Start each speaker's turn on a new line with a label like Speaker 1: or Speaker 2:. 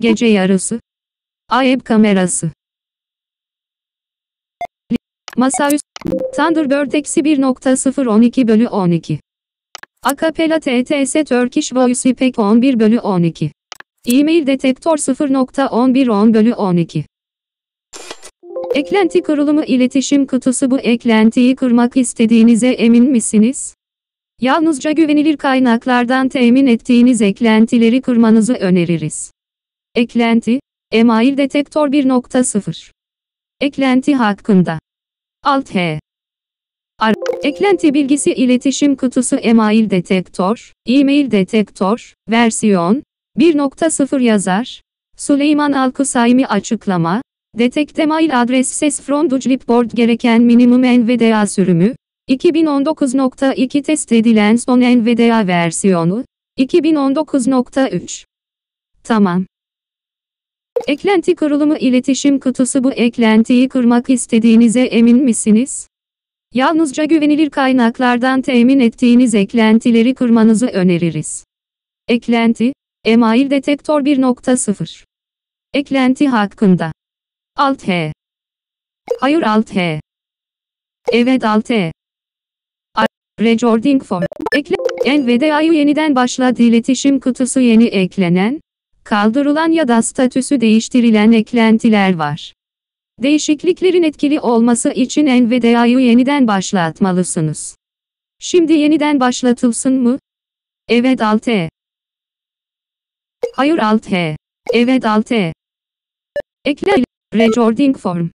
Speaker 1: Gece yarısı. Ayep kamerası. Masaüstü. Thunderbird eksi 1.012 bölü 12. Acapella TTS Turkish Voice IPEC 11 bölü 12. E-mail detektör 0.1110 bölü 12. Eklenti kurulumu iletişim kutusu bu eklentiyi kurmak istediğinize emin misiniz? Yalnızca güvenilir kaynaklardan temin ettiğiniz eklentileri kurmanızı öneririz. Eklenti, email detektör 1.0. Eklenti hakkında. Alt H. Ar Eklenti bilgisi iletişim kutusu email detektör, e-mail detektör, versiyon, 1.0 yazar, Süleyman Alkusaymi açıklama, Detect email adres ses from Dujlipboard gereken minimum NVDA sürümü, 2019.2 test edilen son NVDA versiyonu, 2019.3. Tamam. Eklenti kurulumu iletişim kutusu bu eklentiyi kurmak istediğinize emin misiniz? Yalnızca güvenilir kaynaklardan temin ettiğiniz eklentileri kurmanızı öneririz. Eklenti, email detektör 1.0. Eklenti hakkında. Alt H. Hayır Alt H. Evet Alt H. Recording form. Ekle. NVDA'yı yeniden başlat iletişim kutusu yeni eklenen, kaldırılan ya da statüsü değiştirilen eklentiler var. Değişikliklerin etkili olması için NVDA'yı yeniden başlatmalısınız. Şimdi yeniden başlatılsın mı? Evet Alt E. Hayır Alt H. Evet Alt E. Ekle. Recording form.